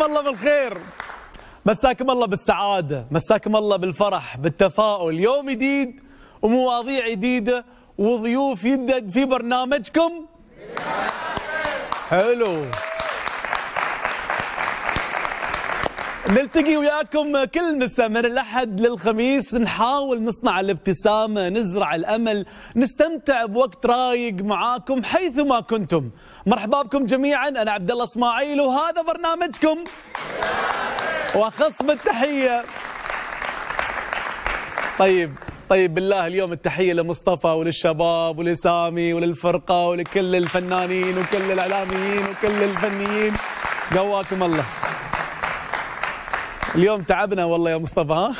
مساكم الله بالخير. مساكم الله بالسعادة مساكم الله بالفرح بالتفاؤل. يوم جديد ومواضيع جديدة وضيوف يدد في برنامجكم. حلو. نلتقي وياكم كل مساء من الأحد للخميس نحاول نصنع الابتسامة نزرع الأمل نستمتع بوقت رايق معاكم حيثما كنتم. مرحبا بكم جميعا أنا عبد الله إسماعيل وهذا برنامجكم. وأخص بالتحية. طيب طيب بالله اليوم التحية لمصطفى وللشباب ولسامي وللفرقة ولكل الفنانين وكل الإعلاميين وكل الفنيين. قواكم الله. اليوم تعبنا والله يا مصطفى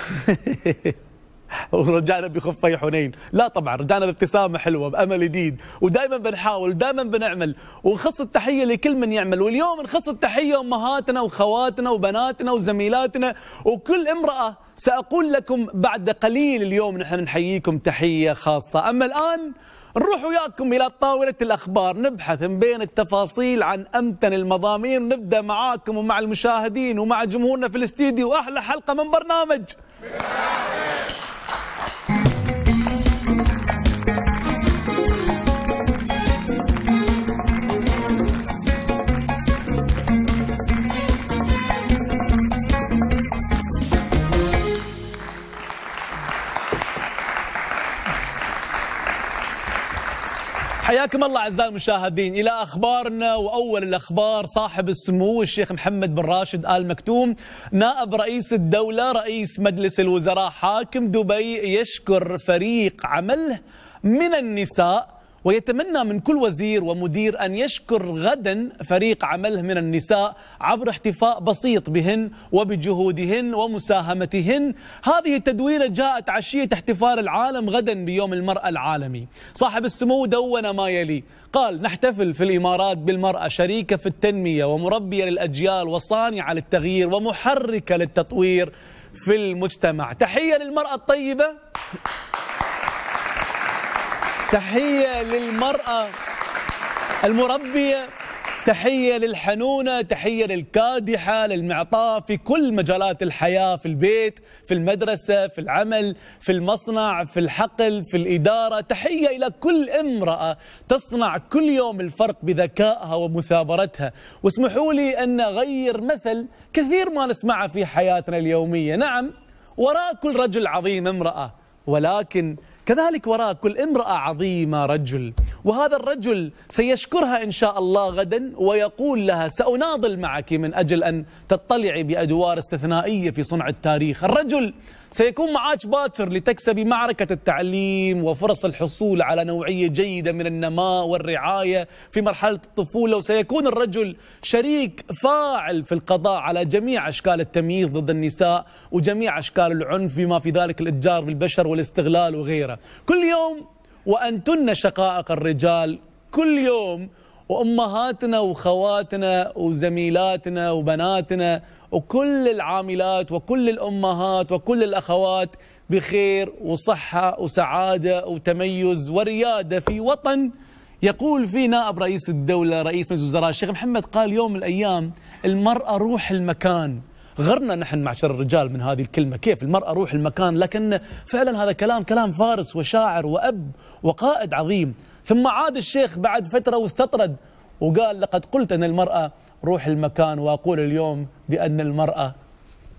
ورجعنا بخفي حنين. لا طبعا رجعنا بابتسامة حلوة بأمل جديد ودائما بنحاول دائما بنعمل ونخص التحية لكل من يعمل. واليوم نخص التحية أمهاتنا وخواتنا وبناتنا وزميلاتنا وكل امرأة سأقول لكم بعد قليل اليوم نحن نحييكم تحية خاصة. أما الآن نروح وياكم إلى طاولة الأخبار نبحث من بين التفاصيل عن أمتن المضامين ونبدأ معاكم ومع المشاهدين ومع جمهورنا في الاستديو. أحلى حلقة من برنامج. حياكم الله أعزائي المشاهدين. إلى أخبارنا وأول الأخبار صاحب السمو الشيخ محمد بن راشد آل مكتوم نائب رئيس الدولة رئيس مجلس الوزراء حاكم دبي يشكر فريق عمله من النساء ويتمنى من كل وزير ومدير أن يشكر غدا فريق عمله من النساء عبر احتفاء بسيط بهن وبجهودهن ومساهمتهن. هذه التدوينة جاءت عشية احتفال العالم غدا بيوم المرأة العالمي. صاحب السمو دون ما يلي. قال نحتفل في الإمارات بالمرأة شريكة في التنمية ومربية للأجيال وصانعة للتغيير ومحركة للتطوير في المجتمع. تحية للمرأة الطيبة. تحية للمرأة المربية تحية للحنونة تحية للكادحة للمعطاء في كل مجالات الحياة في البيت في المدرسة في العمل في المصنع في الحقل في الإدارة. تحية إلى كل امرأة تصنع كل يوم الفرق بذكائها ومثابرتها. واسمحوا لي أن أغير مثل كثير ما نسمعه في حياتنا اليومية. نعم وراء كل رجل عظيم امرأة ولكن كذلك وراء كل امرأة عظيمة رجل. وهذا الرجل سيشكرها إن شاء الله غدا ويقول لها سأناضل معك من أجل أن تطلعي بأدوار استثنائية في صنع التاريخ. الرجل سيكون معك باكر لتكسبي معركة التعليم وفرص الحصول على نوعية جيدة من النماء والرعاية في مرحلة الطفولة وسيكون الرجل شريك فاعل في القضاء على جميع أشكال التمييز ضد النساء وجميع أشكال العنف بما في ذلك الإتجار بالبشر والاستغلال وغيره. كل يوم وأنتن شقائق الرجال كل يوم وأمهاتنا وخواتنا وزميلاتنا وبناتنا وكل العاملات وكل الأمهات وكل الأخوات بخير وصحة وسعادة وتميز وريادة في وطن يقول فيه نائب رئيس الدولة رئيس مجلس الوزراء الشيخ محمد قال يوم من الأيام المرأة روح المكان. غرنا نحن معشر الرجال من هذه الكلمة. كيف المرأة روح المكان؟ لكن فعلا هذا كلام كلام فارس وشاعر وأب وقائد عظيم. ثم عاد الشيخ بعد فترة واستطرد وقال لقد قلت أن المرأة روح المكان وأقول اليوم بأن المرأة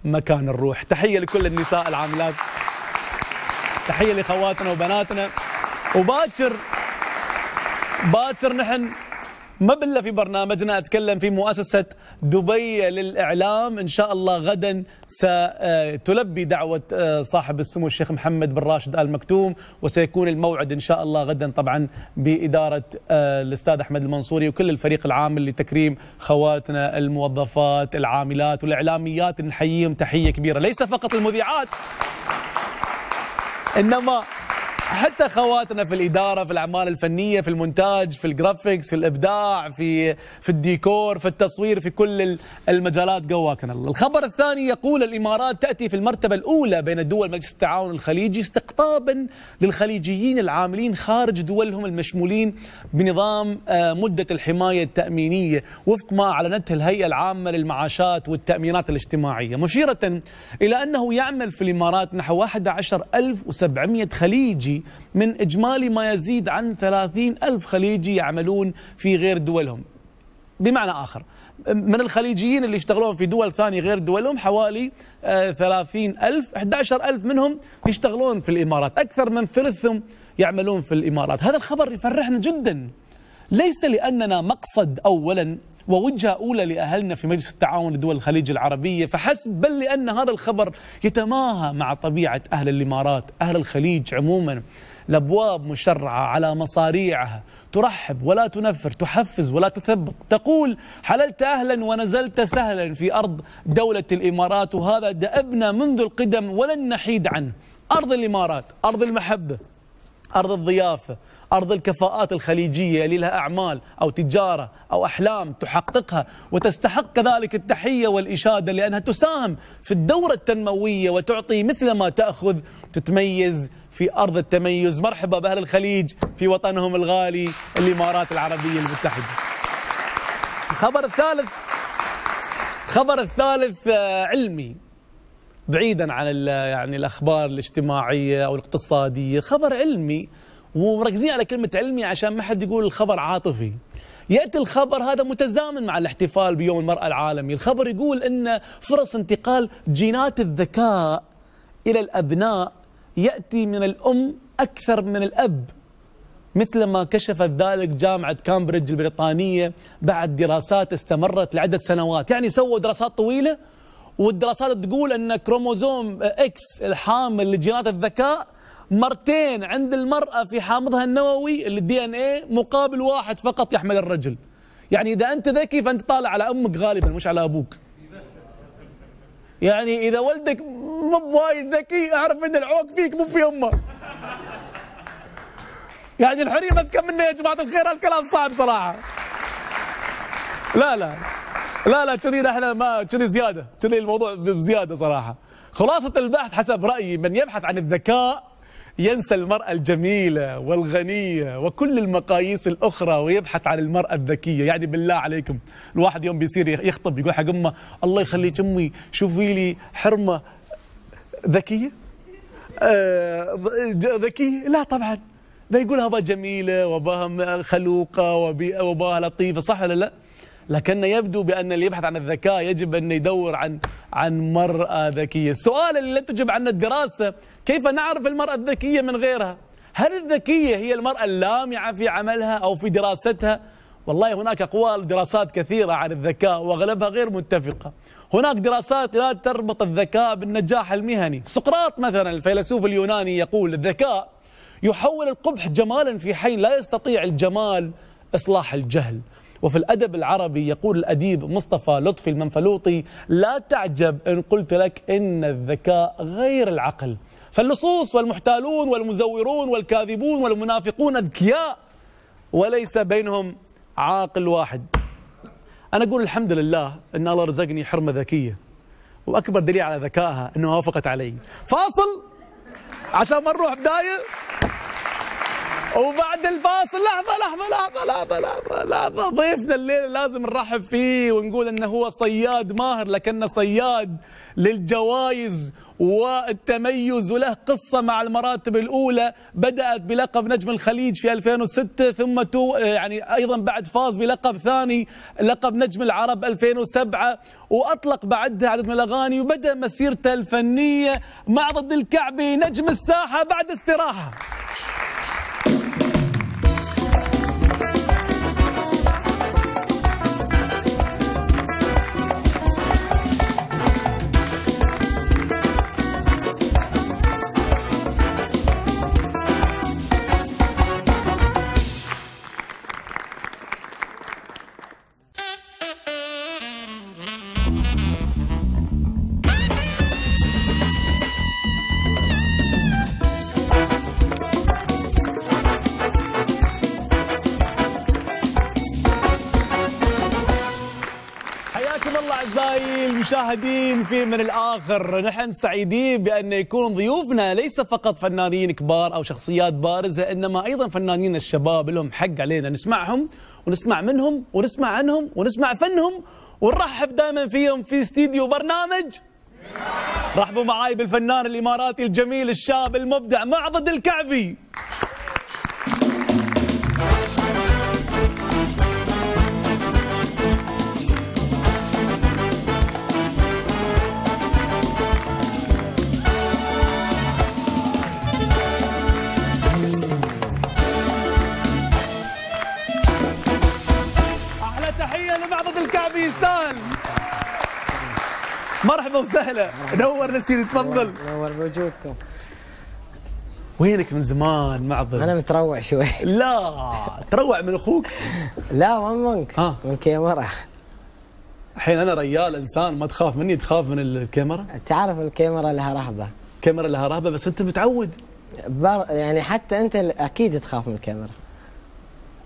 مكان الروح. تحية لكل النساء العاملات. تحية لخواتنا وبناتنا. وباكر باكر نحن ما بالله في برنامجنا. أتكلم في مؤسسة دبي للإعلام. إن شاء الله غدا ستلبي دعوة صاحب السمو الشيخ محمد بن راشد آل مكتوم وسيكون الموعد إن شاء الله غدا طبعا بإدارة الأستاذ أحمد المنصوري وكل الفريق العامل لتكريم خواتنا الموظفات العاملات والإعلاميات. نحييهم تحية كبيرة. ليس فقط المذيعات إنما حتى خواتنا في الإدارة في الأعمال الفنية في المونتاج في ال graphics في الإبداع في في الديكور في التصوير في كل المجالات قواكنا الله. الخبر الثاني يقول الإمارات تأتي في المرتبة الأولى بين دول مجلس التعاون الخليجي استقطابا للخليجيين العاملين خارج دولهم المشمولين بنظام آه، مدة الحماية التأمينية وفق ما أعلنته الهيئة العامة للمعاشات والتأمينات الاجتماعية. مشيرة إلى أنه يعمل في الإمارات نحو 11700 خليجي من إجمالي ما يزيد عن 30 ألف خليجي يعملون في غير دولهم. بمعنى آخر من الخليجيين اللي يشتغلون في دول ثانية غير دولهم حوالي 30 آه، ألف 11 ألف منهم يشتغلون في الإمارات. أكثر من ثلثهم يعملون في الإمارات. هذا الخبر يفرحنا جدا. ليس لأننا مقصد أولا ووجهة أولى لأهلنا في مجلس التعاون لدول الخليج العربية فحسب بل لأن هذا الخبر يتماهى مع طبيعة أهل الإمارات أهل الخليج عموما. الأبواب مشرعة على مصاريعها. ترحب ولا تنفر تحفز ولا تثبط. تقول حللت أهلا ونزلت سهلا في أرض دولة الإمارات وهذا دأبنا منذ القدم ولن نحيد عنه. أرض الإمارات أرض المحبة أرض الضيافة أرض الكفاءات الخليجية اللي لها أعمال أو تجارة أو أحلام تحققها وتستحق كذلك التحية والإشادة لأنها تساهم في الدورة التنموية وتعطي مثل ما تأخذ تتميز في أرض التميز. مرحبا بأهل الخليج في وطنهم الغالي الإمارات العربية المتحدة. الخبر الثالث الخبر الثالث آه، علمي. بعيدا عن يعني الأخبار الاجتماعية أو الاقتصادية خبر علمي ومركزين على كلمة علمي عشان ما حد يقول الخبر عاطفي. يأتي الخبر هذا متزامن مع الاحتفال بيوم المرأة العالمي. الخبر يقول إن فرص انتقال جينات الذكاء إلى الأبناء يأتي من الأم أكثر من الأب مثل ما كشفت ذلك جامعة كامبريدج البريطانية بعد دراسات استمرت لعدة سنوات. يعني سووا دراسات طويلة والدراسات تقول أن كروموزوم X الحامل لجينات الذكاء مرتين عند المرأة في حامضها النووي ال DNA مقابل واحد فقط يحمل الرجل. يعني إذا أنت ذكي فأنت طالع على أمك غالبا مش على أبوك. يعني إذا ولدك مو بوايد ذكي أعرف أن العوق فيك مو في أمه. يعني الحريم أذكى منه يا جماعة الخير هالكلام صعب صراحة. لا لا. لا لا كذي إحنا ما كذي زيادة. كذي الموضوع بزيادة صراحة. خلاصة البحث حسب رأيي من يبحث عن الذكاء ينسى المرأة الجميلة والغنية وكل المقاييس الأخرى ويبحث عن المرأة الذكية. يعني بالله عليكم الواحد يوم بيصير يخطب يقول حق أمه الله يخليك أمي شوفي لي حرمة ذكية؟ آه ذكية؟ لا طبعا. بيقولها با جميلة وباها خلوقة وباها لطيفة صح ولا لا؟ لكن يبدو بأن اللي يبحث عن الذكاء يجب أن يدور عن عن مرأة ذكية. السؤال اللي لم تجب عنه الدراسة كيف نعرف المرأة الذكية من غيرها؟ هل الذكية هي المرأة اللامعة في عملها أو في دراستها؟ والله هناك أقوال دراسات كثيرة عن الذكاء وأغلبها غير متفقة. هناك دراسات لا تربط الذكاء بالنجاح المهني. سقراط مثلا الفيلسوف اليوناني يقول الذكاء يحول القبح جمالا في حين لا يستطيع الجمال إصلاح الجهل. وفي الأدب العربي يقول الأديب مصطفى لطفي المنفلوطي لا تعجب إن قلت لك إن الذكاء غير العقل. فاللصوص والمحتالون والمزورون والكاذبون والمنافقون أذكياء وليس بينهم عاقل واحد. أنا أقول الحمد لله أن الله رزقني حرمة ذكية وأكبر دليل على ذكائها أنها وافقت علي. فاصل عشان ما نروح بداية. وبعد الفاصل لحظة لحظة لحظة لحظة لحظة لحظة. ضيفنا الليلة لازم نرحب فيه ونقول إنه هو صياد ماهر لكنه صياد للجوائز والتميز وله قصة مع المراتب الأولى بدأت بلقب نجم الخليج في 2006 ثم تو يعني أيضا بعد فاز بلقب ثاني لقب نجم العرب 2007 وأطلق بعدها عدد من الأغاني وبدأ مسيرته الفنية مع ضد الكعبي نجم الساحة بعد استراحة. المشاهدين في من الآخر نحن سعيدين بأن يكون ضيوفنا ليس فقط فنانين كبار أو شخصيات بارزة إنما أيضا فنانين الشباب لهم حق علينا. نسمعهم ونسمع منهم ونسمع عنهم ونسمع فنهم ونرحب دائما فيهم في استديو برنامج. رحبوا معاي بالفنان الإماراتي الجميل الشاب المبدع معضد الكعبي. مرحبا وسهلا. نور نسيت تفضل. نور بوجودكم. وينك من زمان معبد أنا متروع شوي. لا تروع من أخوك. لا ما منك. ها. من كاميرا. الحين أنا ريال إنسان ما تخاف مني تخاف من الكاميرا؟ تعرف الكاميرا لها رهبة. كاميرا لها رهبة بس أنت متعود. بر... يعني حتى أنت أكيد تخاف من الكاميرا.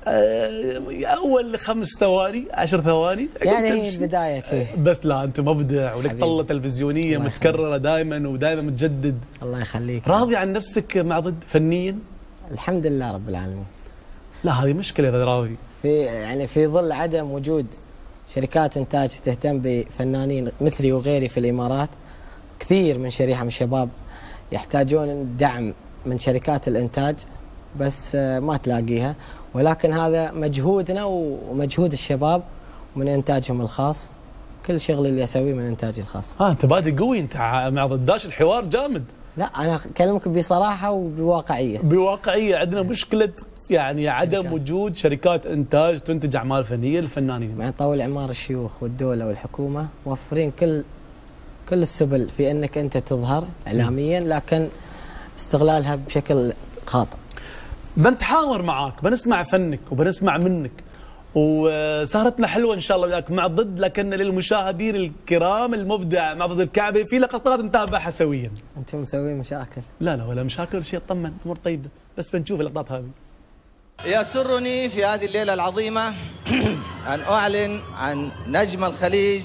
أول خمس ثواني عشر ثواني. يعني هي شي. بس لا أنت مبدع ولك. طلة تلفزيونية متكررة دائما ودائما متجدد. الله يخليك. راضي عن نفسك معضد فنيا؟ الحمد لله رب العالمين. لا هذه مشكلة إذا راضي. في يعني في ظل عدم وجود شركات إنتاج تهتم بفنانين مثلي وغيري في الإمارات كثير من شريحة من الشباب يحتاجون دعم من شركات الإنتاج بس آه، ما تلاقيها. ولكن هذا مجهودنا ومجهود الشباب من إنتاجهم الخاص. كل شغلي اللي أسويه من إنتاجي الخاص. ها أنت بادئ قوي أنت ع- معضد داش الحوار جامد. لا أنا أكلمك بصراحة وبواقعية. بواقعية. عندنا مشكلة يعني عدم شركات. وجود شركات إنتاج تنتج أعمال فنية للفنانين. مع طول عمار الشيوخ والدولة والحكومة موفرين كل كل السبل في إنك أنت تظهر اعلاميا لكن استغلالها بشكل خاطئ. بنتحاور معاك بنسمع فنك وبنسمع منك. وسهرتنا حلوة إن شاء الله وياك مع ضد لكن للمشاهدين الكرام المبدع معضد الكعبي في لقطات نتابعها سويا أنتم مسوين مشاكل. لا لا ولا مشاكل ولا شيء طمن أمور طيبة. بس بنشوف اللقطات هذه. يسرني في هذه الليلة العظيمة أن أعلن عن نجم الخليج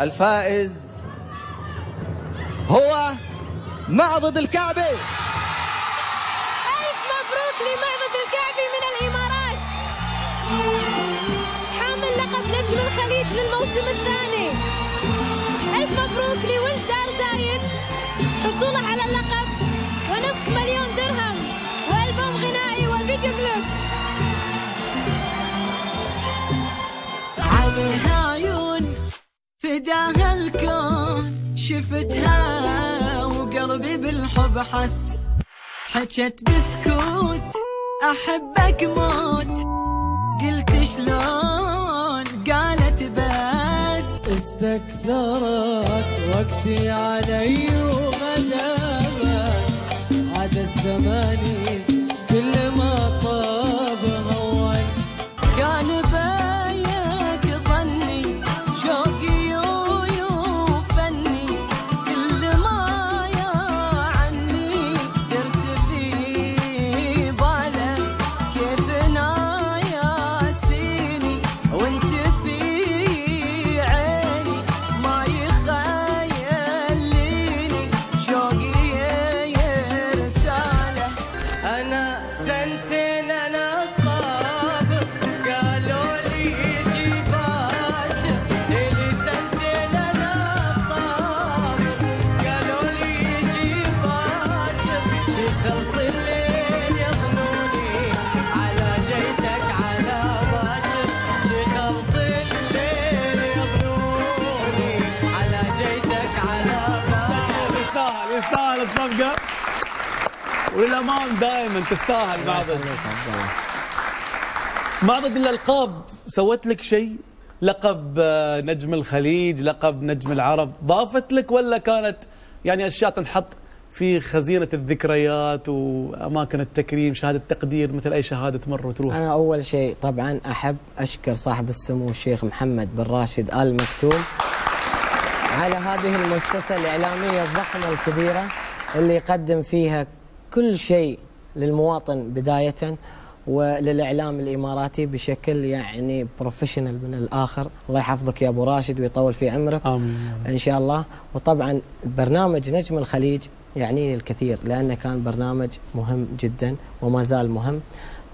الفائز هو معضد الكعبي ألف مبروك لمعبد الكعبي من الإمارات. حامل لقب نجم الخليج للموسم الثاني. ألف مبروك لولد دار زايد. حصوله على اللقب ونصف مليون درهم وألبوم غنائي وفيديو كليب. عليها عيون فداها الكون. شفتها وقلبي بالحب حس. حكت بسكوت أحبك موت. قلت شلون؟ قالت بس استكثرت وقتي علي عبد الله. معضد الألقاب سوت لك شيء؟ لقب آه، نجم الخليج لقب نجم العرب. ضافت لك ولا كانت يعني أشياء تنحط في خزينة الذكريات وأماكن التكريم شهادة تقدير مثل أي شهادة تمر وتروح؟ أنا أول شيء طبعا أحب أشكر صاحب السمو الشيخ محمد بن راشد آل مكتوم على هذه المؤسسة الإعلامية الضخمة الكبيرة اللي يقدم فيها كل شيء للمواطن بداية وللإعلام الإماراتي بشكل يعني بروفيشنال من الآخر. الله يحفظك يا أبو راشد ويطول في عمرك. آمين. إن شاء الله. وطبعا برنامج نجم الخليج يعنيني الكثير لأنه كان برنامج مهم جدا وما زال مهم.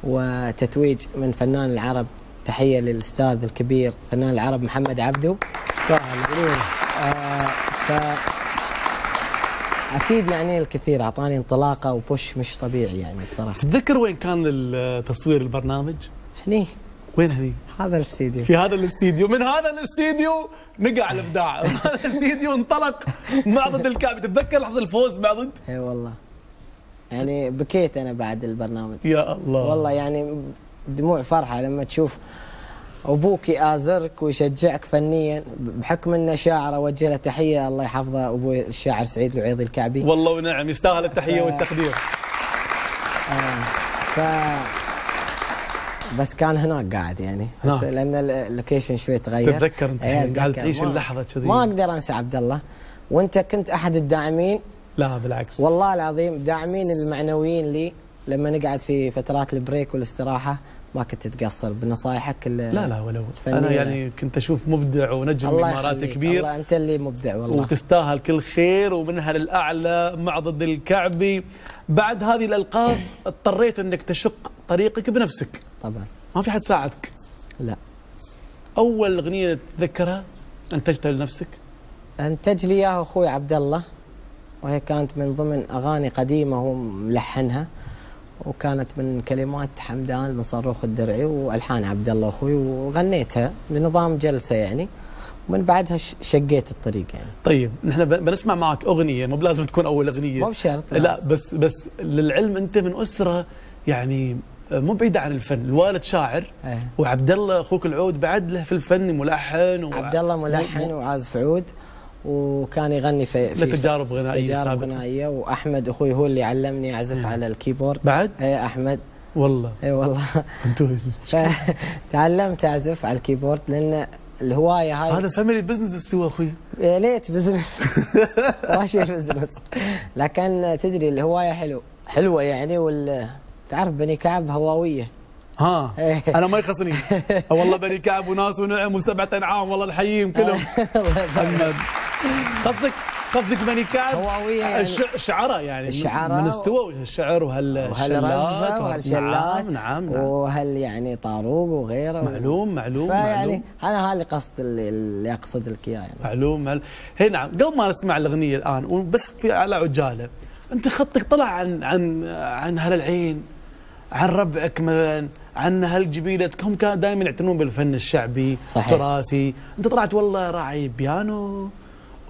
وتتويج من فنان العرب تحية للأستاذ الكبير فنان العرب محمد عبدو. آه ف أكيد يعني الكثير أعطاني انطلاقة وبوش مش طبيعي يعني بصراحة. تتذكر وين كان تصوير البرنامج؟ هني. وين هني؟ هذا الاستديو. في هذا الاستديو. من هذا الاستديو نقع الإبداع. من هذا الاستديو انطلق معضد الكعبي تتذكر لحظة الفوز معضد؟ إي والله. يعني بكيت أنا بعد البرنامج. يا الله. والله يعني دموع فرحة لما تشوف أبوك يآزرك ويشجعك فنيا بحكم إنه شاعر أوجه له تحية. الله يحفظه أبوي الشاعر سعيد العيضي الكعبي. والله ونعم يستاهل التحية ف- والتقدير. ف بس كان هناك قاعد يعني. بس هناك. لأن اللوكيشن شوي تغير. تتذكر أنت إيه، قاعد. تعيش اللحظة كذي. ما أقدر أنسى عبد الله وأنت كنت أحد الداعمين؟ لا بالعكس. والله العظيم داعمين المعنويين لي لما نقعد في فترات البريك والاستراحة. ما كنت تقصر بنصايحك ال- لا لا ولو. أنا يعني كنت أشوف مبدع ونجم يخليك. كبير. الله أنت اللي مبدع والله. وتستاهل كل خير ومنها للأعلى معضد الكعبي. بعد هذه الألقاب اضطريت إنك تشق طريقك بنفسك. طبعا. ما في حد ساعدك. لا. أول أغنية تتذكرها انتجتها لنفسك؟ انتج لي اياه أخوي عبد الله. وهي كانت من ضمن أغاني قديمة هو ملحنها وكانت من كلمات حمدان من صاروخ الدرعي وألحان عبد الله أخوي وغنيتها بنظام جلسة يعني. ومن بعدها شقيت الطريق يعني. طيب نحن بنسمع معك أغنية مو بلازم تكون أول أغنية. مو بشرط لا. بس بس للعلم أنت من أسرة يعني مو بعيده عن الفن. الوالد شاعر إيه. وعبد الله أخوك العود بعد له في الفن ملحن و... عبد الله ملحن وعازف عود وكان يغني في في لتجارب غنائية تجارب سابقة. غنائية. وأحمد أخوي هو اللي علمني أعزف على ال keyboard. بعد؟ اي أحمد. والله. اي والله. فتعلمت أعزف على ال keyboard لأن الهواية هاي هذا family business استوى أخوي. يا ليت business ماشي business لكن تدري الهواية حلو. حلوة يعني وال تعرف بني كعب هواوية. ها إيه. أنا ما يخصني. والله بني كعب وناس ونعم وسبعة أنعام والله نحييهم كلهم. محمد. قصدك قصدك بني كعب يعني. الش- الشعراء يعني الشعراء من استوى الشعر وهالشلات وهالشلات. نعم نعم, نعم. وهال يعني طاروق وغيره معلوم معلوم فيعني معلوم. أنا هذا قصد اللي, أقصد لك إياه يعني. معلوم معلوم. هي نعم قبل ما نسمع الأغنية الآن وبس في على عجالة. أنت خطك طلع عن عن عن أهل العين عن ربعك مثلا. عن أهل جبيلتك هم كانوا دائما يعتنون بالفن الشعبي صحيح. التراثي أنت طلعت والله راعي بيانو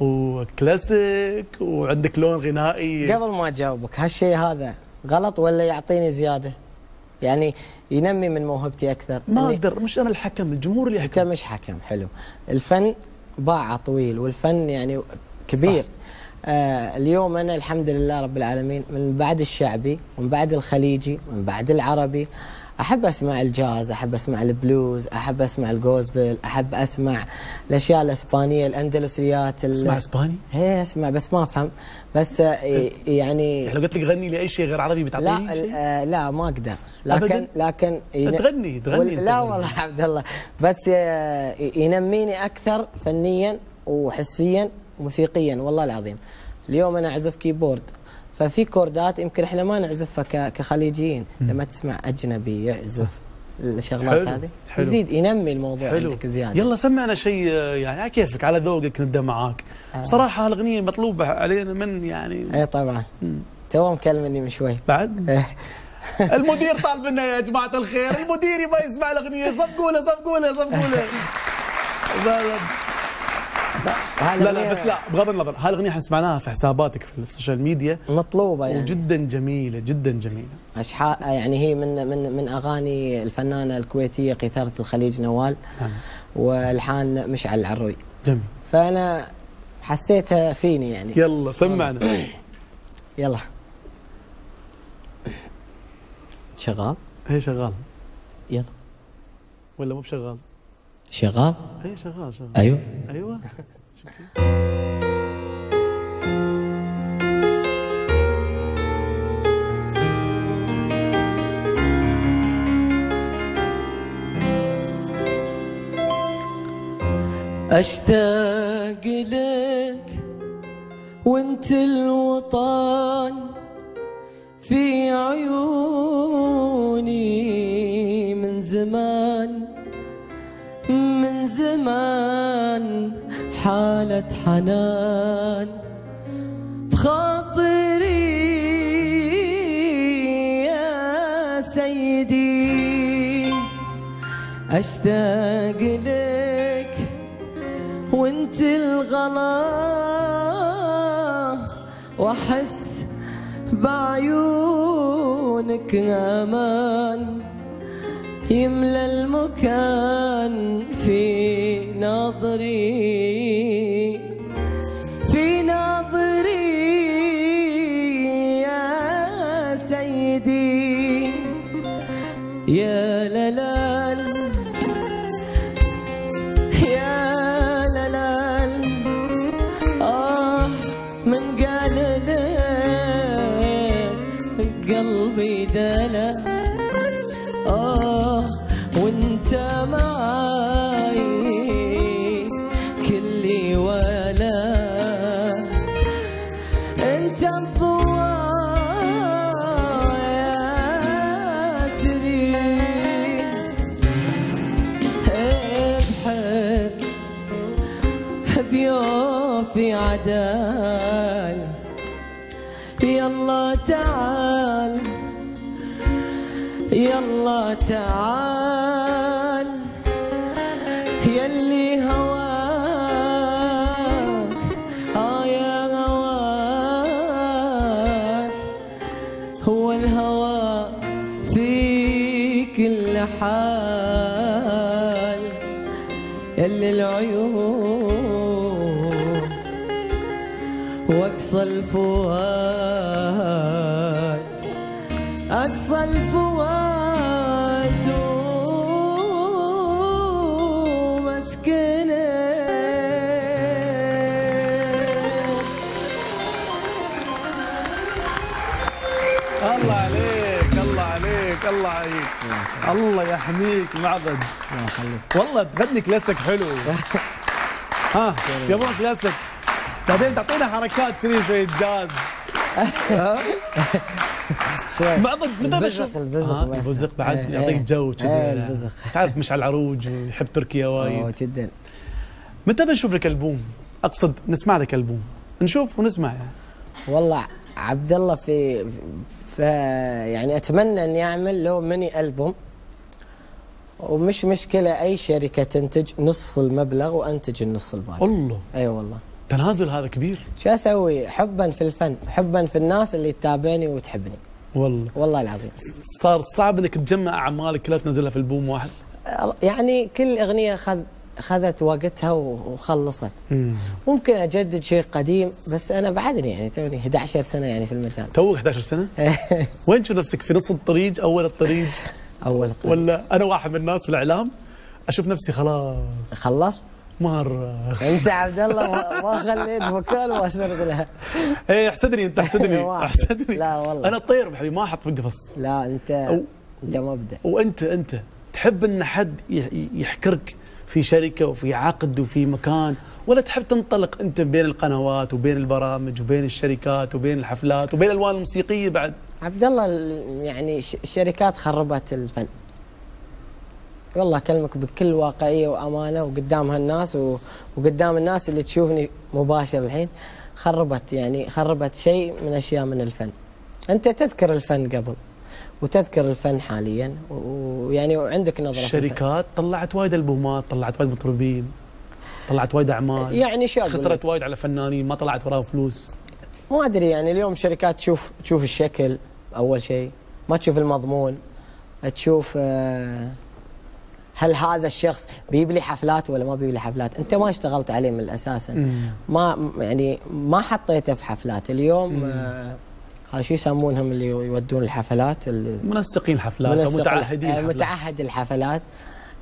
وكلاسيك وعندك لون غنائي قبل ما أجاوبك هالشيء هذا غلط ولا يعطيني زيادة؟ يعني ينمي من موهبتي أكثر ما أقدر مش أنا الحكم الجمهور اللي أنت يحكم مش حكم حلو الفن باع طويل والفن يعني كبير صح. آه اليوم أنا الحمد لله رب العالمين من بعد الشعبي ومن بعد الخليجي ومن بعد العربي أحب أسمع الجاز أحب أسمع البلوز أحب أسمع الجوزبل أحب أسمع الأشياء الإسبانية الأندلسيات ال- اسمع إسباني هي أسمع بس ما أفهم بس آه، ي- يعني يعني لو قلت لك غني لي اي شيء غير عربي بتعطيني لا شيء؟ آه لا ما أقدر لكن أبداً؟ لكن ين- تغني- تغني لا تغني. والله عبد الله بس آه، ينميني أكثر فنيا وحسيا وموسيقيا والله العظيم اليوم أنا أعزف keyboard ففي chord ات يمكن إحنا ما نعزفها كخليجيين. لما تسمع أجنبي يعزف الشغلات هذه. يزيد ينمي الموضوع حلو. عندك زيادة. يلا سمعنا شيء يعني على كيفك على ذوقك نبدأ معاك. آه. بصراحة هالاغنيه مطلوبة علينا من يعني اي طبعا. تو مكلمني من شوي. بعد؟ إيه. المدير طالب منا يا جماعة الخير. المدير يبغى يسمع الأغنية. صفقوا له صفقوا له صفقوا له لا لا بس لا بغض النظر هالاغنيه إحنا سمعناها في حساباتك في ال social media مطلوبة يعني. وجدا جميلة جدا جميلة. أشحاء يعني هي من من من أغاني الفنانة الكويتية قيثاره الخليج نوال. نعم. والحان مشعل العروج. جميل. فأنا حسيتها فيني يعني. يلا سمعنا. يلا. شغال؟ هي شغال. يلا. ولا مو بشغال؟ شغال؟ أي شغال شغال. أيوه. أيوه. أشتاق لك وانت الوطن في عيوني من زمان. زمان حالة حنان. بخاطري يا سيدي أشتاق لك وانت الغلا. وأحس بعيونك أمان يملى المكان في نظري يلا تعال يلا تعال يلي هواك آه يا هواك هو الهوى في كل حال. يلي العيون واقصى الفؤاد الله يحميك معبد. الله يخليك. والله تغني كلاسيك حلو. ها يبغى كلاسيك بعدين تعطينا حركات كذي شوي جاز شوي معبد متى البزق البزق آه،. البزق بعد إيه، يعطيك إيه. جو كذي إيه، البزق. تعرف مش على العروج ويحب تركيا أوه وايد. جدا. متى بنشوف لك ألبوم؟ أقصد نسمع لك ألبوم. نشوف ونسمع يعني. والله عبد الله في في يعني أتمنى اني اعمل له mini album. ومش مشكلة أي شركة تنتج نص المبلغ وأنتج النص الباقي. الله أي أيوة والله. تنازل هذا كبير. شو أسوي؟ حبا في الفن حبا في الناس اللي تتابعني وتحبني. والله. والله العظيم. صار صعب إنك تجمع أعمالك كلها تنزلها في البوم واحد؟ يعني كل أغنية خذ خذت وقتها وخلصت. ممكن أجدد شيء قديم بس أنا بعدني يعني توني 11 سنة يعني في المجال. توك 11 سنة؟ وين تشوف نفسك في نص الطريق أول الطريق؟ أول الطريق ولا أنا واحد من الناس في الإعلام أشوف نفسي خلاص. خلصت مره أنت عبد الله ما- خليت فكال واسرد لها إيه احسدني أنت احسدني. احسدني. لا والله. أنا طير بحبيبي ما أحط في قفص لا أنت أو- أنت مبدع وأنت أنت تحب إن حد يح- يحكرك في شركة وفي عقد وفي مكان ولا تحب تنطلق أنت بين القنوات وبين البرامج وبين الشركات وبين الحفلات وبين الالوان الموسيقية بعد؟ عبد الله ال- يعني الشركات خربت الفن. والله أكلمك بكل واقعية وأمانة وقدام هالناس و- وقدام الناس اللي تشوفني مباشر الحين خربت يعني خربت شيء من أشياء من الفن. أنت تذكر الفن قبل وتذكر الفن حاليا ويعني وعندك نظرة. الشركات طلعت وايد ألبومات طلعت وايد مطربين طلعت وايد أعمال. يعني شو؟ خسرت وايد على فنانين ما طلعت وراهم فلوس. ما أدري يعني اليوم شركات تشوف تشوف الشكل. أول شيء. ما تشوف المضمون. تشوف آه، هل هذا الشخص بيجيب لي حفلات ولا ما بيجيب لي حفلات. أنت ما اشتغلت عليه من الأساس. ما يعني ما حطيته في حفلات. اليوم آه، هذا شو يسمونهم اللي يودون الحفلات؟ منسقين الحفلات أو منسق- متعهدين آه، الحفلات. متعهد الحفلات.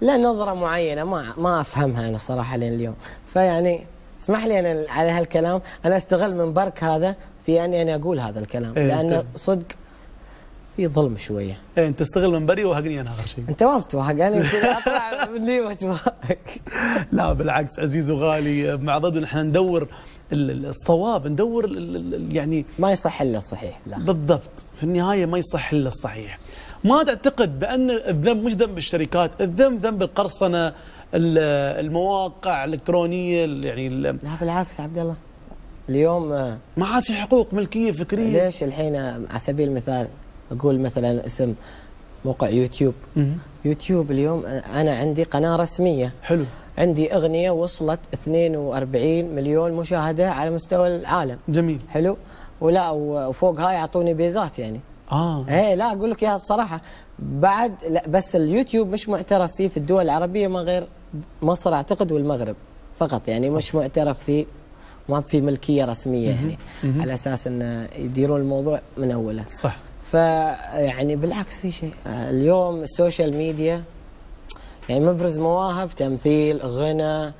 لا نظرة معينة. ما ما أفهمها أنا الصراحه لين اليوم. فيعني اسمح لي أنا على هالكلام. أنا أستغل من برك هذا في أني أنا أقول هذا الكلام. إيه، لأن. صدق في ظلم شوية. إيه أنت تستغل منبري وهقني أنا آخر شيء. أنت ما بتوهق أنا يمكن أطلع مني واتوهق لا بالعكس عزيز وغالي معضد نحن ندور ال- ال- الصواب ندور يعني ما يصح إلا الصحيح لا. بالضبط. في النهاية ما يصح إلا الصحيح. ما تعتقد بأن الذنب مش ذنب الشركات الذنب ذنب القرصنة ال- المواقع الإلكترونية ال- يعني لا بالعكس عبد الله. اليوم آه، ما عاد في حقوق ملكية فكرية. ليش الحين آه، على سبيل المثال أقول مثلا اسم موقع يوتيوب. يوتيوب اليوم أنا عندي قناة رسمية. حلو. عندي أغنية وصلت 42 مليون مشاهدة على مستوى العالم. جميل. حلو. ولا وفوق هاي يعطوني بيزات يعني. آه. إيه لا أقول لك إياها بصراحة. بعد لا بس اليوتيوب مش معترف فيه في الدول العربية ما غير مصر أعتقد والمغرب فقط يعني. مش معترف فيه ما في ملكية رسمية يعني. على أساس إن يديرون الموضوع من أوله. صح. فيعني بالعكس في شيء. آه، اليوم ال social media يعني مبرز مواهب تمثيل غنى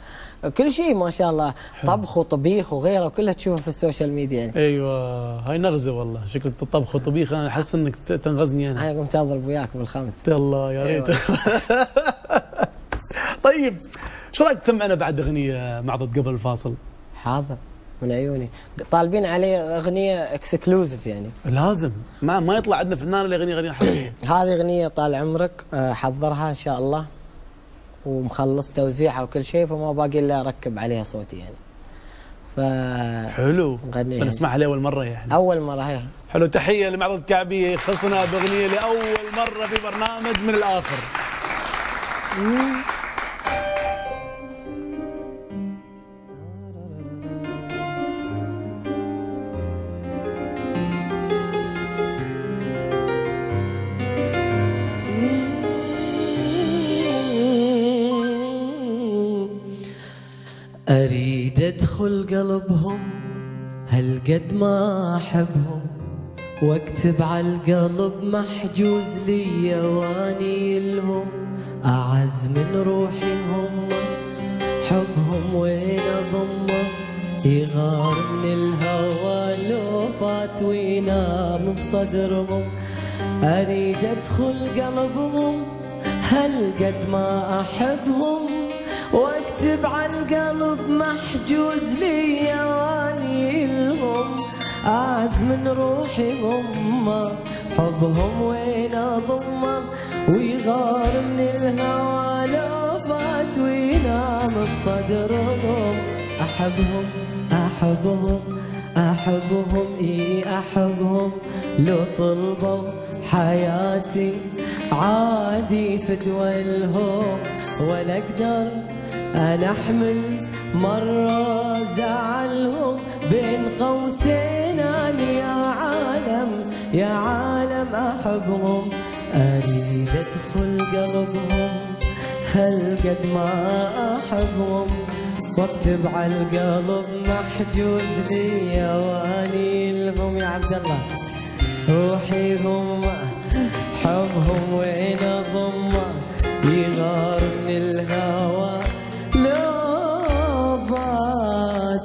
كل شيء ما شاء الله. طبخ وطبيخ وغيره كلها تشوفه في ال social media يعني. أيوه هاي نغزة والله شكلك طبخ وطبيخ أنا أحس إنك تنغزني أنا. أنا قمت أضرب وياك بالخمس. الله يا ريت. طيب شو رأيك تسمعنا بعد أغنية معضد قبل الفاصل؟ حاضر. من عيوني. طالبين عليه أغنية اكسكلوزيف يعني. لازم. ما ما يطلع عندنا فنان الا يغني أغنية حقيقية. هذه أغنية طال عمرك آه، حضرها إن شاء الله. ومخلص توزيعها وكل شيء فما باقي إلا أركب عليها صوتي يعني. ف حلو. بنسمعها لأول مرة يعني. أول مرة هي. حلو. تحية لمعرض كعبي يخصنا بأغنية لأول مرة في برنامج من الآخر. قلبهم هالقد ما أحبهم. واكتب على القلب محجوز لي واني لهم. أعز من روحي هم حبهم وين أضمه يغار من الهوى لو فات وينام بصدرهم. أريد أدخل قلبهم هالقد ما أحبهم. واكتب على القلب محجوز لي واني لهم. أعز من روحي هم حبهم وين أضمه ويغار من الهوى لو فات وينام بصدرهم. أحبهم أحبهم أحبهم إي أحبهم. لو طلبوا حياتي عادي فدوى لهم. ولا أقدر أنا أحمل مرة زعلهم بين قوسين يا عالم يا عالم أحبهم. أريد أدخل قلبهم هل قد ما أحبهم؟ واكتب على القلب محجوز لي واني لهم يا عبد الله. روحي هم حبهم وين اضمه يغار من الهوى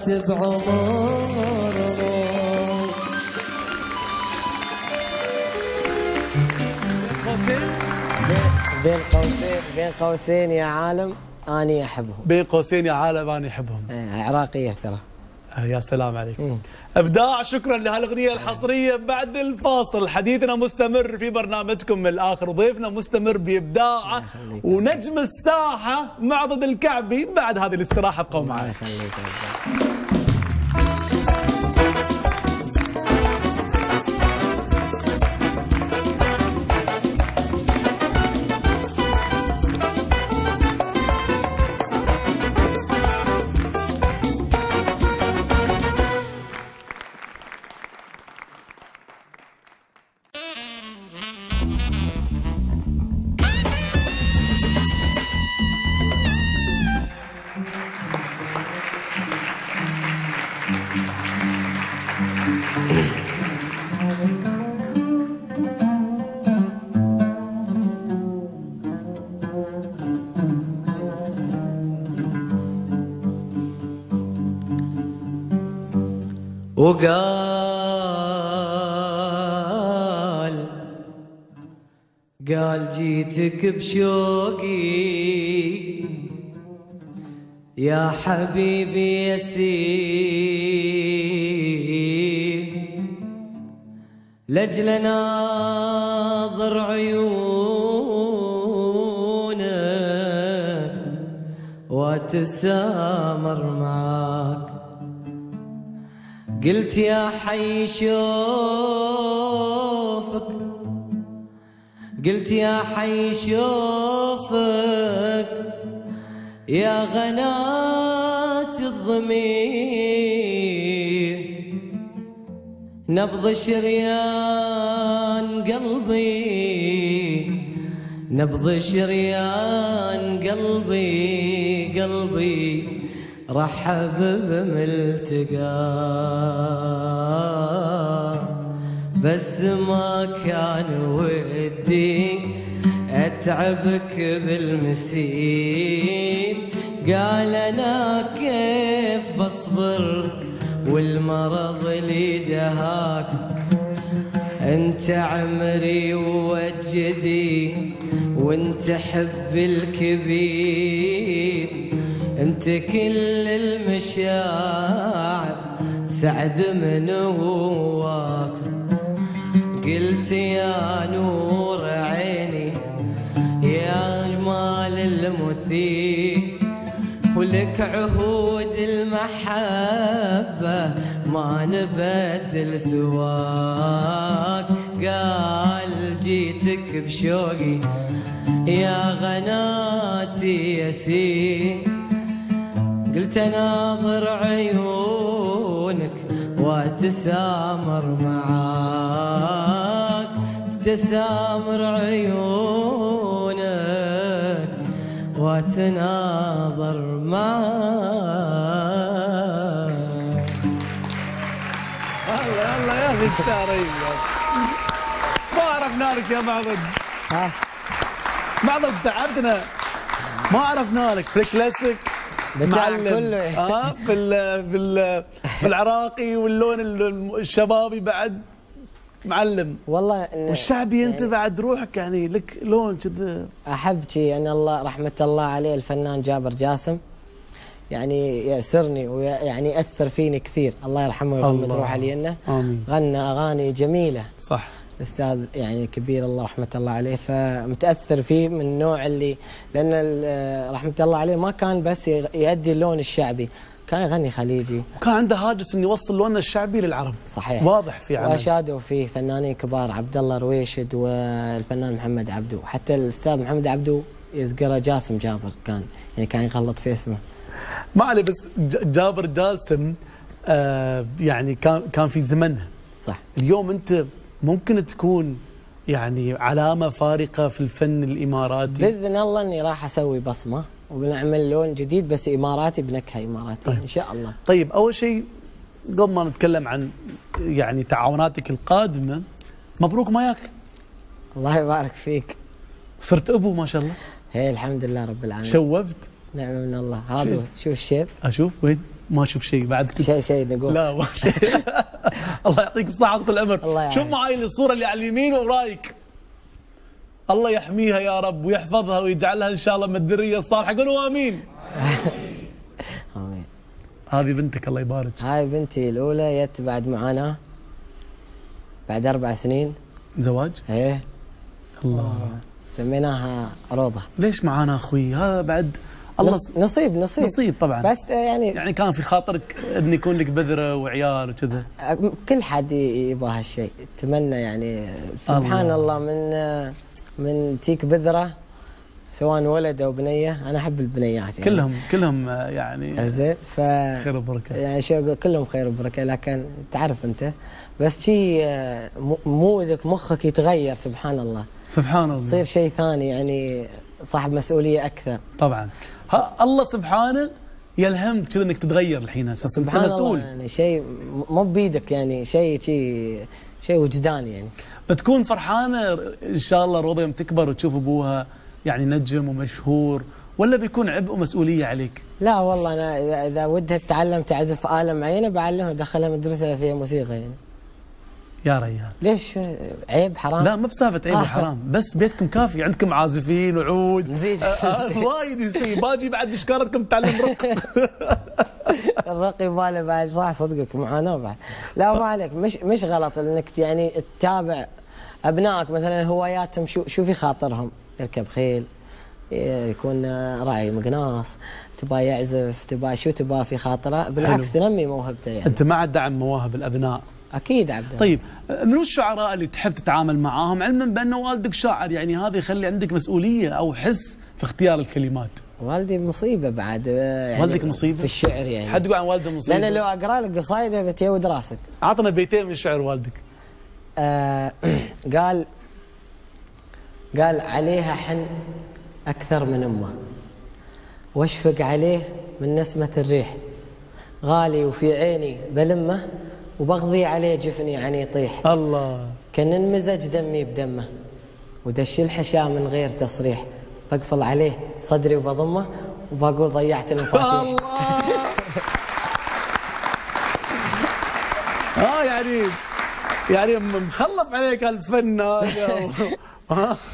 ضات بعمرهم بين قوسين بين قوسين يا عالم أني أحبهم. بين قوسين يا عالم أنا أحبهم. آه، عراقية ترى. يا سلام عليك مم. أبداع شكرا لهالأغنية الحصرية. بعد الفاصل حديثنا مستمر في برنامجكم من الآخر. ضيفنا مستمر بابداعه. ونجم الساحة معضد الكعبي. بعد هذه الاستراحة ابقوا معنا وقال قال جيتك بشوقي. يا حبيبي يسير لجل ناظر عيونك واتسامر معاك قلت يا حي شوفك قلت يا حي شوفك يا غنات الضمير نبض شريان قلبي نبض شريان قلبي قلبي. رحب بملتقى بس ما كان ودي أتعبك بالمسير. قال أنا كيف بصبر والمرض اللي دهاك؟ أنت عمري ووجدي وأنت حب الكبير. انت كل المشاعر سعد من هواك. قلت يا نور عيني يا جمال المثير ولك عهود المحبة ما نبدل سواك. قال جيتك بشوقي يا غناتي يسير. قلت ناظر عيونك واتسامر معاك تسامر عيونك واتناظر معاك. الله الله يا أخي. ما عرفنا لك يا معبد ها؟ معبد تعبتنا ما عرفنا لك في الكلاسيك. معلم. كله. آه في ال في ال في العراقي واللون ال- الشبابي بعد. معلم. والله إن- والشعبي أنت يعني بعد روحك يعني لك لون كذا. احب شي ان الله رحمة الله عليه الفنان جابر جاسم. يعني يأسرني ويعني يأثر فيني كثير. الله يرحمه ويغمد. روحه لينا غنى أغاني جميلة. صح. الاستاذ يعني كبير الله رحمة الله عليه فمتأثر فيه من النوع اللي لأن رحمة الله عليه ما كان بس يؤدي اللون الشعبي كان يغني خليجي. وكان عنده هاجس إنه يوصل لوننا الشعبي للعرب. صحيح. واضح في عمل. وأشادوا فيه فنانين كبار عبد الله رويشد والفنان محمد عبدو. حتى الأستاذ محمد عبدو يذكره جاسم جابر كان يعني كان يغلط في اسمه. ما عليه بس جابر جاسم آه يعني كان كان في زمنها صح. اليوم أنت ممكن تكون يعني علامة فارقة في الفن الإماراتي؟ بإذن الله إني راح أسوي بصمة وبنعمل لون جديد بس إماراتي بنكهة اماراتيه طيب. إن شاء الله. طيب أول شيء قبل ما نتكلم عن يعني تعاوناتك القادمة مبروك ما ياك الله يبارك فيك. صرت أبو ما شاء الله. هي الحمد لله رب العالمين. شوبت. نعمة من الله. هذا. شوف. الشيب. أشوف وين؟ ما أشوف شيء. بعد شيء شيء نقول. لا ما شيء. الله يعطيك الصحة طول العمر الله يعافيك. شوف معي الصورة اللي على اليمين ورايك الله يحميها يا رب ويحفظها ويجعلها إن شاء الله من الذرية الصالحة. قولوا آمين. آمين. هذه بنتك الله يبارك. هاي بنتي الأولى جت بعد معاناه بعد أربع سنين. زواج؟ إيه. الله. سميناها روضة. ليش معانا أخوي؟ هذا بعد الله نص- نصيب نصيب. نصيب طبعا. بس يعني, يعني كان في خاطرك إن يكون لك بذرة وعيال وكذا. كل حد يبغى هالشيء. أتمنى يعني سبحان الله. الله, من من تيك بذرة سواء ولد أو بنية. أنا أحب البنيات يعني. كلهم كلهم آه، يعني زين ف خير وبركة. يعني شو أقول؟ كلهم خير وبركة. لكن تعرف أنت بس شيء آه، مو- مودك مخك يتغير سبحان الله. سبحان الله. تصير شيء ثاني يعني صاحب مسؤولية أكثر. طبعا. الله سبحانه يلهمك كذا إنك تتغير الحين أساسا انت سبحان مسؤول. الله يعني شيء مو بيدك يعني شيء شيء شيء وجداني يعني. بتكون فرحانة إن شاء الله روضة يوم تكبر وتشوف أبوها يعني نجم ومشهور ولا بيكون عبء ومسؤولية عليك؟ لا والله أنا إذا, ودها تتعلم تعزف آلة معينة بعلمها أدخلها مدرسة فيها موسيقى يعني. يا ريال. ليش عيب حرام؟ لا ما بسالفة عيب آه. وحرام بس بيتكم كافي عندكم عازفين وعود. نزيد. آه، آه، وايد يستوي باجي بعد بشكارتكم تعلم رق الرقي ماله بعد؟ صح صدقك معاناة بعد. لا ما عليك. مش مش غلط إنك يعني تتابع أبنائك مثلا هواياتهم شو شو في خاطرهم؟ يركب خيل يكون راعي مقناص تبغى يعزف تبغى شو تبغى في خاطره؟ بالعكس تنمي موهبته يعني. أنت مع دعم مواهب الأبناء. أكيد عبد طيب منو الشعراء اللي تحب تتعامل معاهم؟ علما بان والدك شاعر يعني هذا يخلي عندك مسؤولية أو حس في اختيار الكلمات. والدي مصيبة بعد آه، يعني والدك مصيبة؟ في الشعر يعني. حد يقول عن والده مصيبة؟ لأن لو أقرأ لك قصايده بتيود راسك. اعطنا بيتين من شعر والدك. آه قال قال عليها حن أكثر من أمه. واشفق عليه من نسمة الريح. غالي وفي عيني بلمة وبغضي عليه جفني عن يطيح. الله. كأن انمزج دمي بدمه. ودش الحشا من غير تصريح. بقفل عليه بصدري وبضمه وبقول ضيعت المفاتيح الله. آه يعني يعني مخلط عليك الفن هذا؟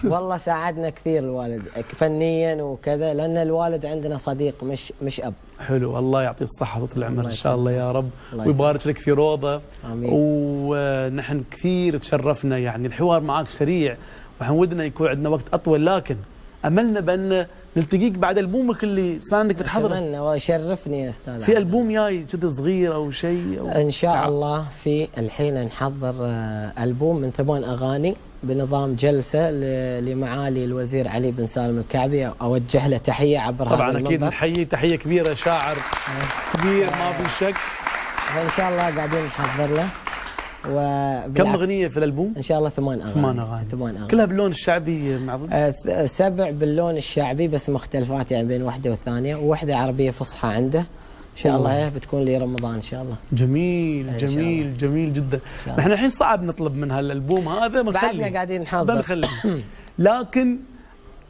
والله ساعدنا كثير الوالد فنيا وكذا لأن الوالد عندنا صديق مش مش أب. حلو الله يعطيه الصحة وطول العمر إن شاء الله يا رب. ويبارك لك في روضة. آمين. ونحن كثير تشرفنا يعني الحوار معك سريع. وحن ودنا يكون عندنا وقت أطول لكن أملنا بأن نلتقيك بعد ألبومك اللي سمعنا أنك بتحضره. أتمنى ويشرفني يا أستاذ في عبد. ألبوم جاي كذا صغير أو شيء أو إن شاء الله في الحين نحضر آه، ألبوم من ثمان أغاني بنظام جلسة لمعالي الوزير علي بن سالم الكعبي. أوجه له تحية عبر طبعا هذا أكيد المنبر. نحيي تحية كبيرة شاعر كبير ما في شك. فان شاء الله قاعدين نحضر له. كم أغنية في الألبوم؟ إن شاء الله ثمان أغاني. ثمان أغاني. ثمان أغاني. كلها باللون الشعبي معظم آه، ث- سبع باللون الشعبي بس مختلفات يعني بين واحدة والثانية. وواحدة عربية فصحى عنده. إن شاء الله هي بتكون لي رمضان إن شاء الله. جميل إن شاء جميل جميل جدا. الله. نحن الحين صعب نطلب من هالألبوم هذا بعدنا قاعدين نحضر. بنخليه لكن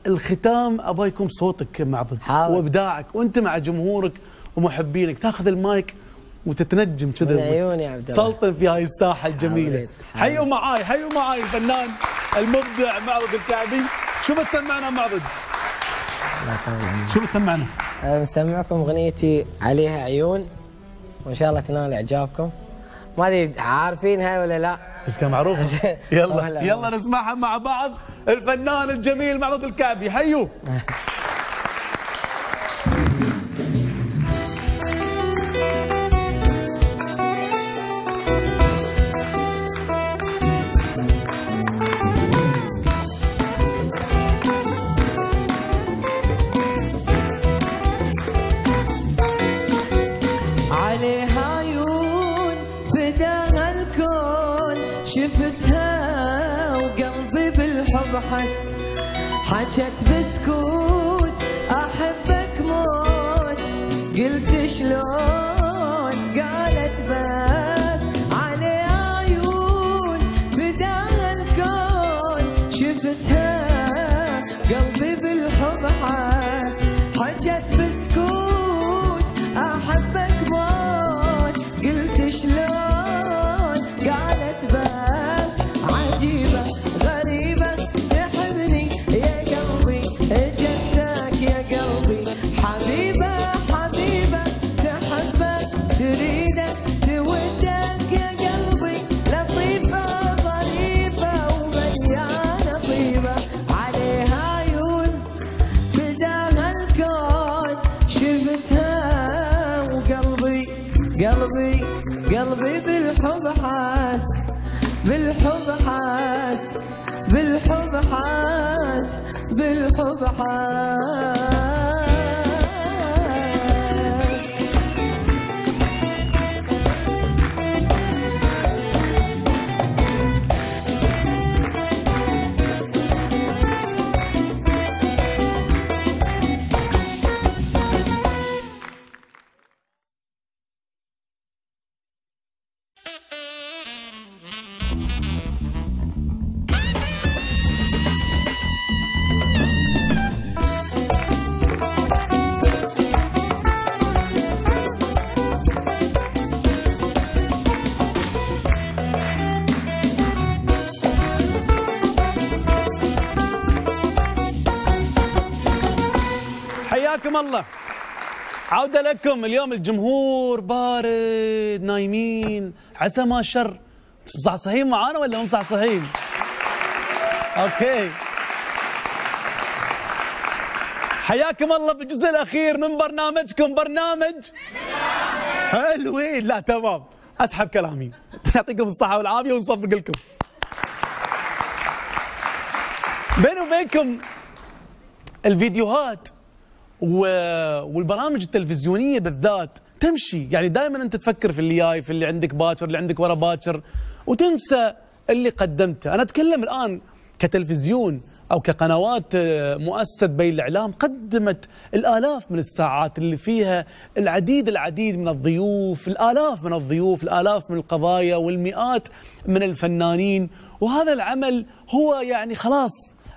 الختام أبغى يكون صوتك معبد. وإبداعك. وأنت مع جمهورك ومحبينك. تاخذ المايك وتتنجم من كذا عيوني يا عبد الله. سلطن في هاي الساحة الجميلة. حيوا معاي حيوا معاي الفنان المبدع معبد الكعبي شو بتسمعنا عمرك. شو بتسمعنا؟ نسمعكم أغنيتي عليها عيون وإن شاء الله تنال إعجابكم. ما أدري عارفين هاي ولا لا؟ بس كان معروف. يلا. يلا نسمعها مع بعض. الفنان الجميل معبد الكعبي. حيوا بالحب حس حكت بسكوت احبك موت قلت شلون بالحب عودة لكم. اليوم الجمهور بارد نايمين. عسى ما الشر مصحصحين معانا ولا مو مصحصحين؟ أوكي. حياكم الله بالجزء الأخير من برنامجكم. برنامج حلوين. لا تمام. أسحب كلامي. يعطيكم الصحة والعافية ونصفق لكم. بيني وبينكم الفيديوهات والبرامج التلفزيونية بالذات تمشي. يعني دائما أنت تفكر في اللي جاي في اللي عندك باكر اللي عندك ورا باكر وتنسى اللي قدمته. أنا أتكلم الآن كتلفزيون أو كقنوات آه، مؤسسة بين الإعلام قدمت الآلاف من الساعات اللي فيها العديد العديد من الضيوف الآلاف من الضيوف الآلاف من القضايا والمئات من الفنانين. وهذا العمل هو يعني خلاص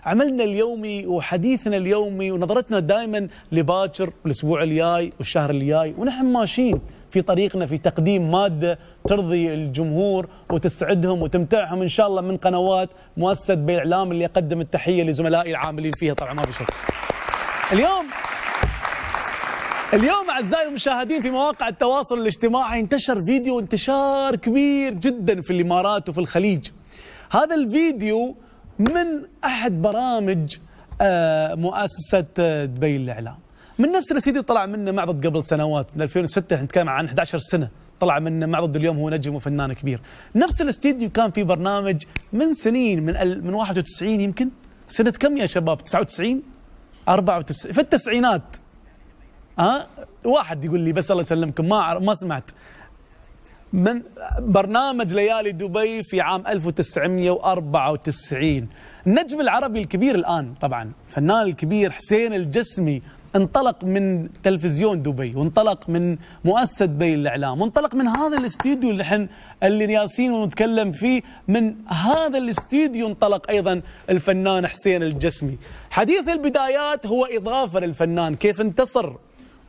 عملنا اليومي وحديثنا اليومي ونظرتنا دائما لباكر والاسبوع الجاي والشهر الجاي ونحن ماشيين في طريقنا في تقديم مادة ترضي الجمهور وتسعدهم وتمتعهم إن شاء الله من قنوات مؤسسة بالاعلام اللي اقدم التحيه لزملائي العاملين فيها طبعا ما في شك. اليوم اليوم أعزائي المشاهدين في مواقع التواصل الاجتماعي انتشر فيديو انتشار كبير جدا في الإمارات وفي الخليج. هذا الفيديو من أحد برامج آه، مؤسسة آه، دبي الإعلام. من نفس الاستديو طلع منه معرض قبل سنوات من 2006 نتكلم عن 11 سنة طلع منه معرض اليوم هو نجم وفنان كبير. نفس الاستديو كان في برنامج من سنين من من 91 يمكن. سنة كم يا شباب؟ 99 94 في التسعينات. ها واحد يقول لي بس الله يسلمكم ما ما سمعت. من برنامج ليالي دبي في عام 1994 النجم العربي الكبير الآن طبعا فنان الكبير حسين الجسمي انطلق من تلفزيون دبي وانطلق من مؤسسة دبي الإعلام وانطلق من هذا الاستديو اللي إحنا اللي ياسين ونتكلم فيه. من هذا الاستديو انطلق أيضا الفنان حسين الجسمي. حديث البدايات هو إضافة للفنان كيف انتصر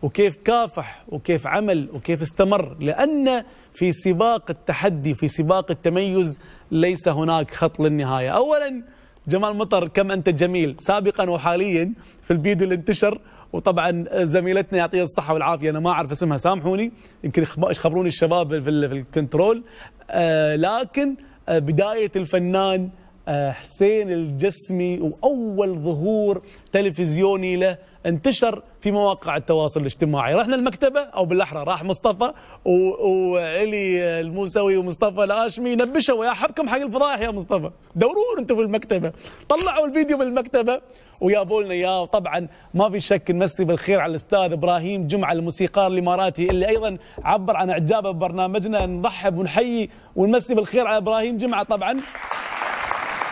وكيف كافح وكيف عمل وكيف استمر لأن في سباق التحدي في سباق التميز ليس هناك خط للنهاية. أولا جمال مطر كم أنت جميل سابقا وحاليا في الفيديو اللي انتشر وطبعا زميلتنا يعطيها الصحة والعافية أنا ما أعرف اسمها سامحوني. يمكن يخب- يخبروني الشباب في, في الكنترول. آه لكن آه بداية الفنان آه، حسين الجسمي وأول ظهور تلفزيوني له انتشر في مواقع التواصل الاجتماعي. رحنا المكتبة أو بالأحرى راح مصطفى وعلي الموسوي ومصطفى الهاشمي نبشوا يا حبكم حق الفضايح يا مصطفى. دورون أنتم في المكتبة. طلعوا الفيديو من المكتبة ويابوا لنا إياه. وطبعا ما في شك نمسي بالخير على الأستاذ إبراهيم جمعة الموسيقار الإماراتي اللي أيضا عبر عن اعجابه ببرنامجنا نرحب ونحيي ونمسي بالخير على إبراهيم جمعة طبعا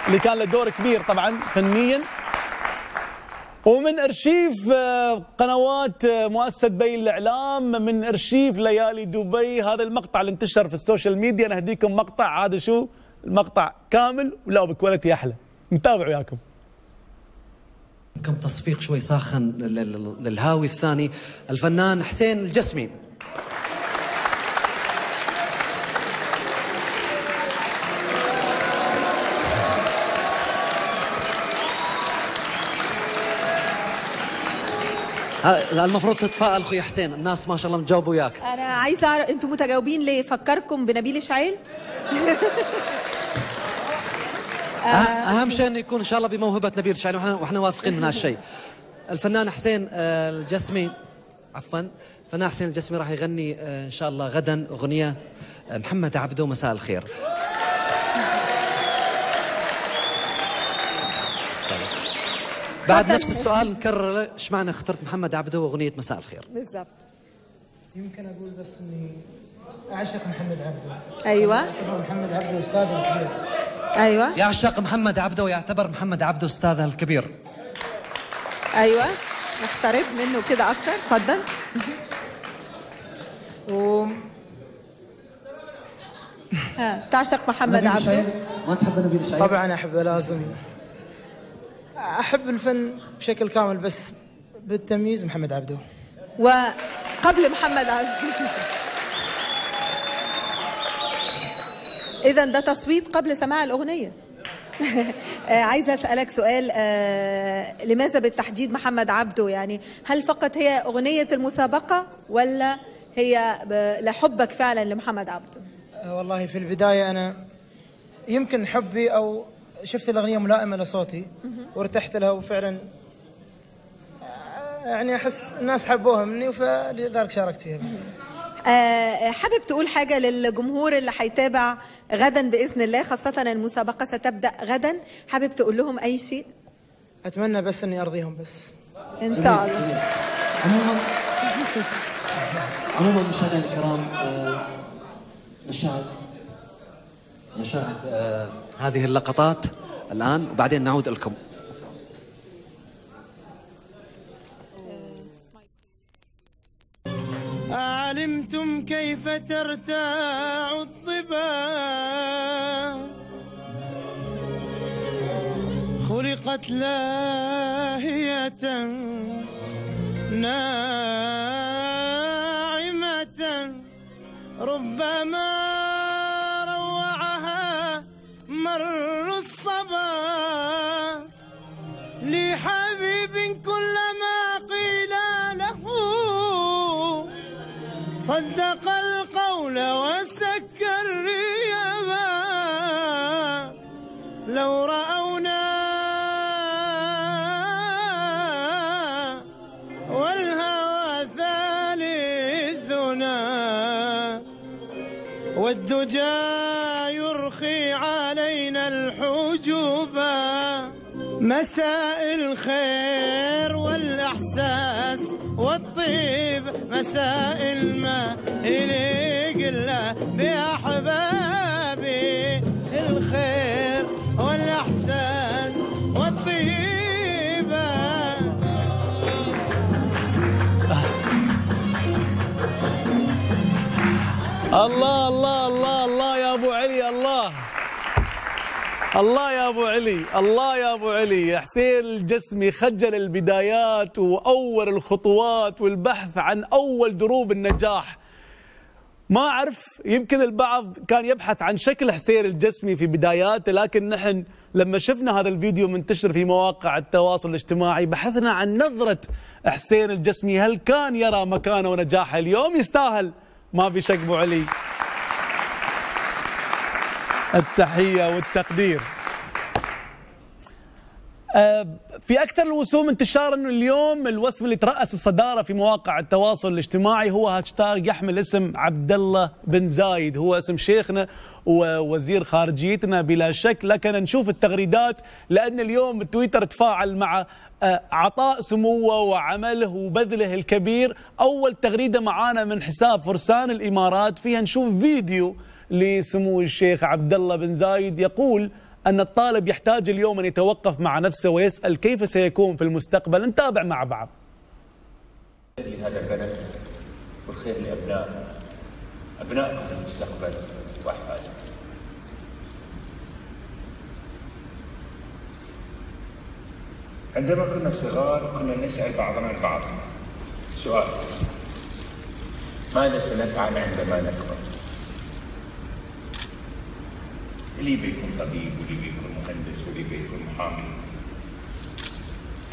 اللي كان له دور كبير طبعا فنيا. ومن أرشيف آه، قنوات آه، مؤسسة دبي للإعلام من أرشيف ليالي دبي. هذا المقطع اللي انتشر في ال social media. أنا أهديكم مقطع. هذا شو؟ المقطع كامل ولا ب quality أحلى. نتابع وياكم. كم تصفيق شوي ساخن لل- لل- للهاوي الثاني. الفنان حسين الجسمي. المفروض تتفائل أخوي حسين. الناس ما شاء الله مجاوبوا وياك. أنا عايزة أعرف أنتوا متجاوبين ليه فكركم بنبيل اشعيل أه- أهم شيء إنه يكون إن شاء الله بموهبة نبيل شعيل. وإحنا واثقين من هالشيء. الفنان حسين آه، الجسمي عفوا الفنان حسين الجسمي راح يغني آه، إن شاء الله غدا أغنية محمد عبده مساء الخير. بعد. نفس السؤال نكرر. إيش معنى اخترت محمد عبده وأغنية مساء الخير؟ بالظبط يمكن أقول بس إني أعشق محمد عبده. أيوه. محمد عبده استاذي الكبير. أيوه. يعشق محمد عبده ويعتبر محمد عبده استاذه الكبير. أيوه. نقترب منه كده أكتر. اتفضل و ها تعشق محمد عبده. ما تحب نبيل شعيب؟ طبعا أحبه لازم. أحب الفن بشكل كامل بس بالتمييز محمد عبده. وقبل محمد عبده. اذا ده تصويت قبل سماع الأغنية. آه، عايزة أسألك سؤال آه، لماذا بالتحديد محمد عبده؟ يعني هل فقط هي أغنية المسابقة ولا هي لحبك فعلا لمحمد عبده؟ آه، والله في البداية أنا يمكن حبي أو شفت الأغنية ملائمة لصوتي وارتحت لها وفعلا آه، يعني أحس الناس حبوها مني فلذلك شاركت فيها بس. آه، حابب تقول حاجة للجمهور اللي هيتابع غدا بإذن الله خاصة المسابقة ستبدأ غدا. حابب تقول لهم أي شيء؟ أتمنى بس إني أرضيهم بس. إن شاء الله. عموما عموما مشاهدينا الكرام آه، نشاهد نشاهد آه، هذه اللقطات الآن وبعدين نعود لكم. علمتم كيف ترتاع الظبا خلقت لاهية ناعمة ربما صدق القول وسك الريما لو رأونا والهوى ثالثنا والدجى يرخي علينا الحجوبا مساء الخير والإحساس والطيب. مساء الماء إلي قلا بأحبابي. الخير والإحساس والطيبة. الله الله يا ابو علي الله الله يا أبو علي الله يا أبو علي. حسين الجسمي خجل البدايات وأول الخطوات والبحث عن أول دروب النجاح. ما أعرف يمكن البعض كان يبحث عن شكل حسين الجسمي في بداياته لكن نحن لما شفنا هذا الفيديو منتشر في مواقع التواصل الاجتماعي بحثنا عن نظرة حسين الجسمي. هل كان يرى مكانه ونجاحه؟ اليوم يستاهل. ما في شك أبو علي. التحية والتقدير. آه، في أكثر الوسوم انتشارا اليوم الوسم اللي ترأس الصدارة في مواقع التواصل الاجتماعي هو هاشتاج يحمل اسم عبد الله بن زايد. هو اسم شيخنا ووزير خارجيتنا بلا شك. لكن نشوف التغريدات لأن اليوم تويتر تفاعل مع آه، عطاء سموه وعمله وبذله الكبير. أول تغريدة معانا من حساب فرسان الإمارات. فيها نشوف فيديو لسمو الشيخ عبد الله بن زايد يقول أن الطالب يحتاج اليوم أن يتوقف مع نفسه ويسأل كيف سيكون في المستقبل. نتابع مع بعض. لهذا البلد والخير لأبناء أبنائكم في المستقبل وأحفادكم. عندما كنا صغار كنا نسأل بعضنا البعض سؤال ماذا سنفعل عندما نكبر؟ اللي بيكون طبيب واللي بيكون مهندس واللي بيكون محامي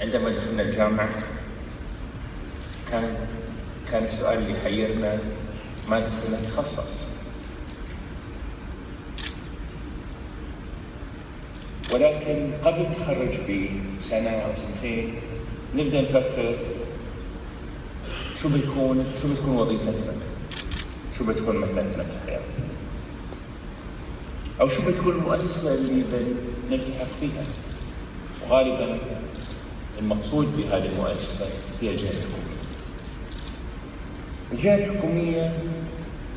عندما دخلنا الجامعة كان كان السؤال اللي يحيرنا ماذا سنتخصص؟ ولكن قبل التخرج بسنة أو سنتين نبدأ نفكر شو بيكون شو بتكون وظيفتنا؟ شو بتكون مهنتنا في الحياة؟ أو شو بتكون المؤسسة اللي بنلتحق فيها؟ وغالبا المقصود بهذه المؤسسة هي الجهة الحكومية. الجهة الحكومية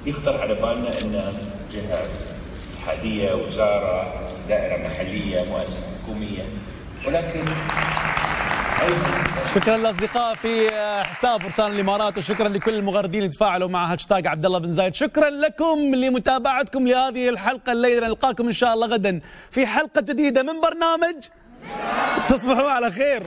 يخطر على بالنا أنها جهة اتحادية، وزارة، دائرة محلية، مؤسسة حكومية، ولكن شكرا للاصدقاء في حساب فرسان الإمارات وشكرا لكل المغردين اللي تفاعلوا مع هاشتاج عبد الله بن زايد. شكرا لكم لمتابعتكم لهذه الحلقة الليلة. نلقاكم إن شاء الله غدا في حلقة جديدة من برنامج تصبحوا على خير.